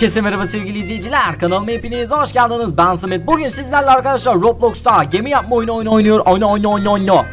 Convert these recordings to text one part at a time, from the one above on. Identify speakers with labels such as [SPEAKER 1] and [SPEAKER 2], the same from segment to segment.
[SPEAKER 1] Herkese merhaba sevgili izleyiciler. Kanalıma hepiniz hoş geldiniz. Ben Samet. Bugün sizlerle arkadaşlar Roblox'ta gemi yapma oyunu oyunu oynuyor oyunu oyunu oyunu oyunu.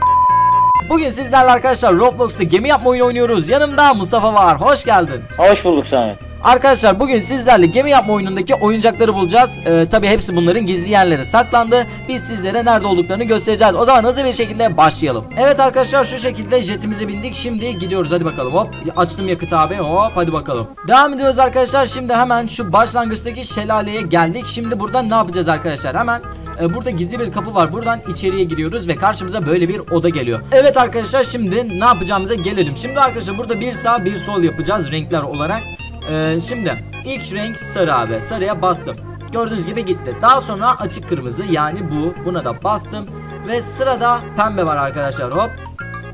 [SPEAKER 1] Bugün sizlerle arkadaşlar Roblox'ta gemi yapma oyunu oynuyoruz. Yanımda Mustafa var. Hoş geldin.
[SPEAKER 2] Hoş bulduk Samet.
[SPEAKER 1] Arkadaşlar bugün sizlerle gemi yapma oyunundaki oyuncakları bulacağız. Ee, Tabi hepsi bunların gizli yerleri saklandı. Biz sizlere nerede olduklarını göstereceğiz. O zaman hızlı bir şekilde başlayalım. Evet arkadaşlar şu şekilde jetimize bindik. Şimdi gidiyoruz. Hadi bakalım. Hop Açtım yakıt abi. Hop hadi bakalım. Devam ediyoruz arkadaşlar. Şimdi hemen şu başlangıçtaki şelaleye geldik. Şimdi buradan ne yapacağız arkadaşlar? Hemen e, Burada gizli bir kapı var. Buradan içeriye giriyoruz ve karşımıza böyle bir oda geliyor. Evet arkadaşlar şimdi ne yapacağımıza gelelim. Şimdi arkadaşlar burada bir sağ bir sol yapacağız renkler olarak. Ee, şimdi ilk renk sarı abi. Sarıya bastım. Gördüğünüz gibi gitti. Daha sonra açık kırmızı yani bu. Buna da bastım. Ve sırada pembe var arkadaşlar hop.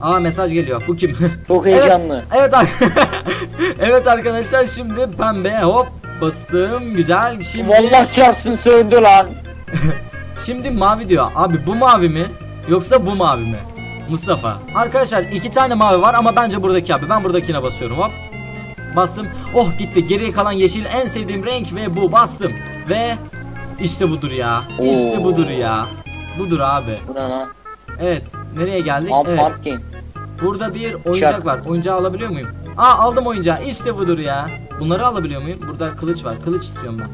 [SPEAKER 1] Aa mesaj geliyor. Bu kim?
[SPEAKER 2] Çok
[SPEAKER 1] Evet,
[SPEAKER 2] heyecanlı.
[SPEAKER 1] Evet, ar- evet arkadaşlar şimdi pembe hop bastım güzel. Şimdi
[SPEAKER 2] Vallahi çarpsın söndü lan.
[SPEAKER 1] Şimdi mavi diyor. Abi bu mavi mi? Yoksa bu mavi mi? Mustafa. Arkadaşlar iki tane mavi var ama bence buradaki abi. Ben buradakine basıyorum hop. Bastım. Oh gitti. Geriye kalan yeşil en sevdiğim renk ve bu bastım. Ve işte budur ya. İşte
[SPEAKER 2] Oo.
[SPEAKER 1] budur ya. Budur abi.
[SPEAKER 2] Bu ne lan?
[SPEAKER 1] Evet. Nereye geldik?
[SPEAKER 2] Pump
[SPEAKER 1] Evet.
[SPEAKER 2] Pumpkin.
[SPEAKER 1] Burada bir oyuncak
[SPEAKER 2] Şark.
[SPEAKER 1] var. Oyuncağı alabiliyor muyum? Aa aldım oyuncağı. İşte budur ya. Bunları alabiliyor muyum? Burada kılıç var. Kılıç istiyorum ben.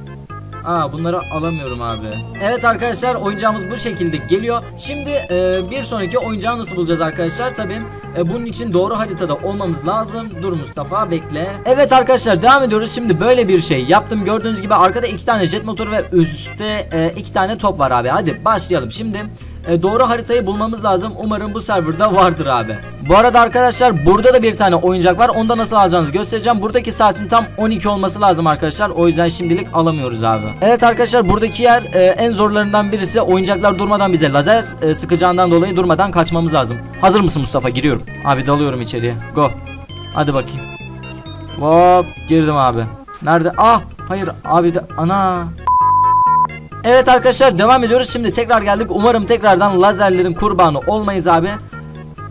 [SPEAKER 1] Aa bunları alamıyorum abi. Evet arkadaşlar oyuncağımız bu şekilde geliyor. Şimdi e, bir sonraki oyuncağı nasıl bulacağız arkadaşlar? Tabi bunun için doğru haritada olmamız lazım. Dur Mustafa bekle. Evet arkadaşlar devam ediyoruz. Şimdi böyle bir şey yaptım. Gördüğünüz gibi arkada iki tane jet motoru ve üstte e, iki tane top var abi. Hadi başlayalım. Şimdi e, doğru haritayı bulmamız lazım. Umarım bu serverda vardır abi. Bu arada arkadaşlar burada da bir tane oyuncak var. Onda nasıl alacağınızı göstereceğim. Buradaki saatin tam 12 olması lazım arkadaşlar. O yüzden şimdilik alamıyoruz abi. Evet arkadaşlar buradaki yer e, en zorlarından birisi. Oyuncaklar durmadan bize lazer e, sıkacağından dolayı durmadan kaçmamız lazım. Hazır mısın Mustafa? Giriyorum. Abi dalıyorum içeriye. Go. Hadi bakayım. Hop girdim abi. Nerede? Ah hayır abi de ana. Evet arkadaşlar devam ediyoruz. Şimdi tekrar geldik. Umarım tekrardan lazerlerin kurbanı olmayız abi.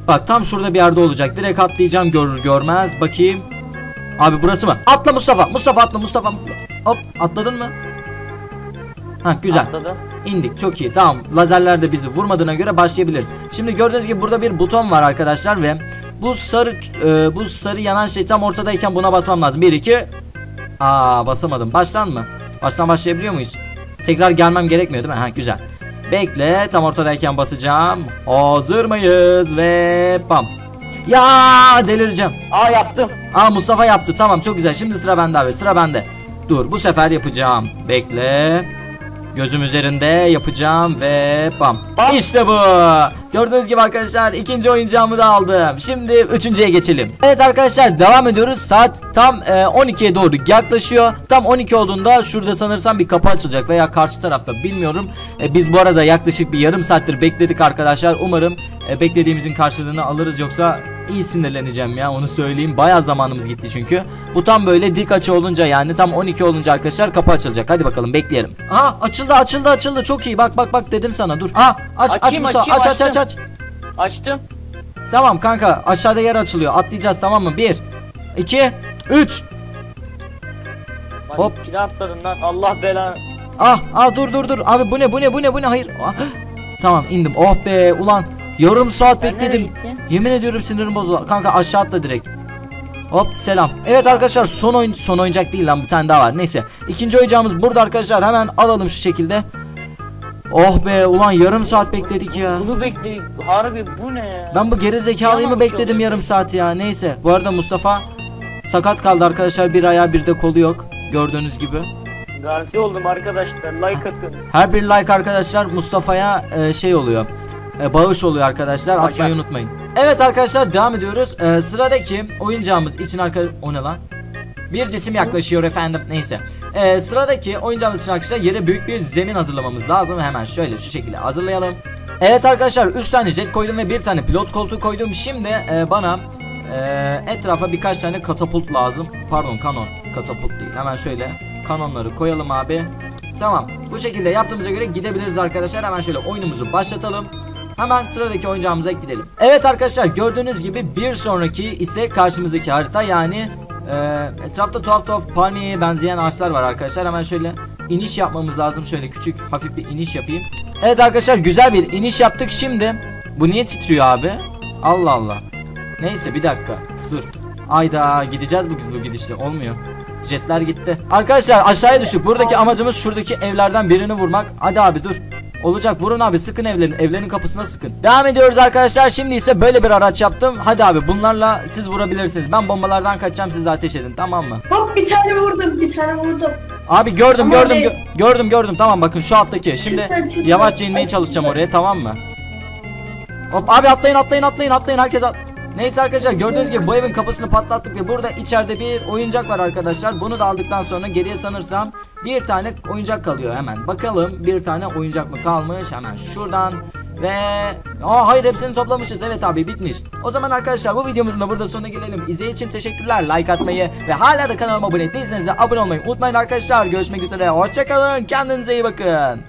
[SPEAKER 1] Bak tam şurada bir yerde olacak. Direkt atlayacağım görür görmez. Bakayım. Abi burası mı? Atla Mustafa. Mustafa atla Mustafa. Hop atladın mı? Ha güzel.
[SPEAKER 2] Atladım.
[SPEAKER 1] İndik çok iyi tamam lazerler de bizi vurmadığına göre başlayabiliriz Şimdi gördüğünüz gibi burada bir buton var arkadaşlar ve Bu sarı e, bu sarı yanan şey tam ortadayken buna basmam lazım 1 2 Aa basamadım baştan mı? Baştan başlayabiliyor muyuz? Tekrar gelmem gerekmiyor değil mi? Ha güzel. Bekle tam ortadayken basacağım. Hazır mıyız? Ve bam Ya delireceğim.
[SPEAKER 2] Aa yaptım.
[SPEAKER 1] Aa Mustafa yaptı. Tamam çok güzel. Şimdi sıra bende abi sıra bende. Dur bu sefer yapacağım. Bekle Gözüm üzerinde yapacağım ve bam.
[SPEAKER 2] Bam.
[SPEAKER 1] İşte bu. Gördüğünüz gibi arkadaşlar ikinci oyuncağımı da aldım. Şimdi üçüncüye geçelim. Evet arkadaşlar devam ediyoruz. Saat tam e, 12'ye doğru yaklaşıyor. Tam 12 olduğunda şurada sanırsam bir kapı açılacak veya karşı tarafta bilmiyorum. E, biz bu arada yaklaşık bir yarım saattir bekledik arkadaşlar. Umarım e, beklediğimizin karşılığını alırız yoksa iyi sinirleneceğim ya onu söyleyeyim. Bayağı zamanımız gitti çünkü. Bu tam böyle dik açı olunca yani tam 12 olunca arkadaşlar kapı açılacak. Hadi bakalım bekleyelim. Aha açıldı açıldı açıldı çok iyi. Bak bak bak dedim sana dur. Aha aç aç Musa aç aç aç
[SPEAKER 2] açtım.
[SPEAKER 1] aç.
[SPEAKER 2] Açtım.
[SPEAKER 1] Tamam kanka aşağıda yer açılıyor. Atlayacağız tamam mı? 1 2 3
[SPEAKER 2] Hop. Atladın lan. Allah belanı.
[SPEAKER 1] Ah ah dur dur dur. Abi bu ne bu ne bu ne bu ne hayır. Ah, Tamam indim. Oh be ulan yarım saat bekledim. Yemin ediyorum sinirim bozuldu. Kanka aşağı atla direkt. Hop selam. Evet arkadaşlar son oyun son oyuncak değil lan bir tane daha var. Neyse. ikinci oyuncağımız burada arkadaşlar. Hemen alalım şu şekilde. Oh be ulan yarım saat bekledik ya.
[SPEAKER 2] Bunu bekledik. Harbi bu ne ya?
[SPEAKER 1] Ben bu geri zekalıyı mı bekledim yarım saat ya. Neyse. Bu arada Mustafa sakat kaldı arkadaşlar. Bir ayağı bir de kolu yok. Gördüğünüz gibi.
[SPEAKER 2] Gazi oldum arkadaşlar. Like atın.
[SPEAKER 1] Her bir like arkadaşlar Mustafa'ya e, şey oluyor. E, bağış oluyor arkadaşlar. Atmayı unutmayın. Evet arkadaşlar devam ediyoruz. E, sıradaki oyuncağımız için arka o ne lan? Bir cisim yaklaşıyor efendim. Neyse. E, sıradaki oyuncağımız için arkadaşlar yere büyük bir zemin hazırlamamız lazım. Hemen şöyle şu şekilde hazırlayalım. Evet arkadaşlar 3 tane jet koydum ve bir tane pilot koltuğu koydum. Şimdi e, bana e, etrafa birkaç tane katapult lazım. Pardon kanon. Katapult değil. Hemen şöyle kanonları koyalım abi. Tamam. Bu şekilde yaptığımıza göre gidebiliriz arkadaşlar. Hemen şöyle oyunumuzu başlatalım. Hemen sıradaki oyuncağımıza gidelim. Evet arkadaşlar gördüğünüz gibi bir sonraki ise karşımızdaki harita yani Ee, etrafta tuhaf tuhaf palmiyeye benzeyen ağaçlar var arkadaşlar. Hemen şöyle iniş yapmamız lazım. Şöyle küçük hafif bir iniş yapayım. Evet arkadaşlar güzel bir iniş yaptık şimdi. Bu niye titriyor abi? Allah Allah. Neyse bir dakika. Dur. Ayda gideceğiz bu, bu gidişle. Olmuyor. Jetler gitti. Arkadaşlar aşağıya düştük. Buradaki amacımız şuradaki evlerden birini vurmak. Hadi abi dur. Olacak vurun abi sıkın evlerin evlerin kapısına sıkın. Devam ediyoruz arkadaşlar. Şimdi ise böyle bir araç yaptım. Hadi abi bunlarla siz vurabilirsiniz. Ben bombalardan kaçacağım siz de ateş edin tamam mı?
[SPEAKER 3] Hop bir tane vurdum bir tane vurdum.
[SPEAKER 1] Abi gördüm
[SPEAKER 3] Ama
[SPEAKER 1] gördüm gö- gördüm gördüm tamam bakın şu alttaki. Şimdi
[SPEAKER 3] Çıktı, çıktı.
[SPEAKER 1] yavaşça inmeye çalışacağım oraya tamam mı? Hop abi atlayın atlayın atlayın atlayın herkes at. Neyse arkadaşlar gördüğünüz gibi bu evin kapısını patlattık ve burada içeride bir oyuncak var arkadaşlar. Bunu da aldıktan sonra geriye sanırsam bir tane oyuncak kalıyor hemen. Bakalım bir tane oyuncak mı kalmış hemen şuradan ve Aa hayır hepsini toplamışız. Evet abi bitmiş. O zaman arkadaşlar bu videomuzun da burada sonuna gelelim. İzlediğiniz için teşekkürler. Like atmayı ve hala da kanalıma abone değilseniz de abone olmayı unutmayın arkadaşlar. Görüşmek üzere. Hoşçakalın. Kendinize iyi bakın.